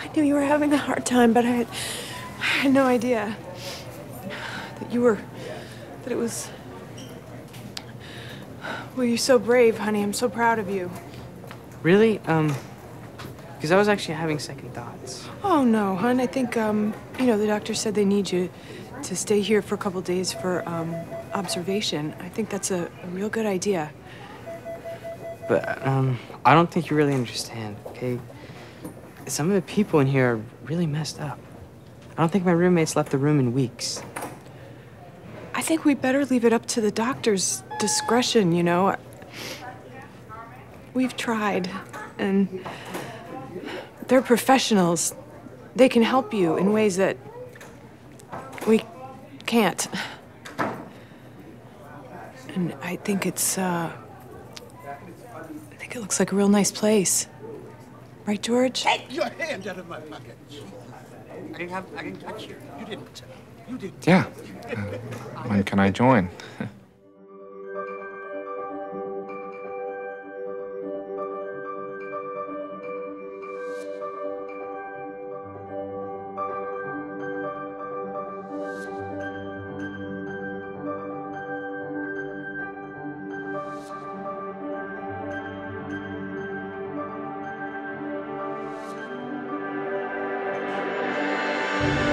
I knew you were having a hard time, but I had, I had no idea that you were, that it was. Well, you're so brave, honey. I'm so proud of you. Really? Um, because I was actually having second thoughts. Oh no, hon. I think um, you know, the doctor said they need you to stay here for a couple days for um, observation. I think that's a, a real good idea. But um, I don't think you really understand. Okay, some of the people in here are really messed up. I don't think my roommates left the room in weeks. I think we better leave it up to the doctor's discretion, you know. We've tried, and they're professionals. They can help you in ways that we can't. And I think it's, uh, I think it looks like a real nice place. Right, George? Take your hand out of my pocket. I didn't have, I didn't touch you. You didn't. You didn't. Yeah. Uh, when can I join? you